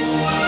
Thank.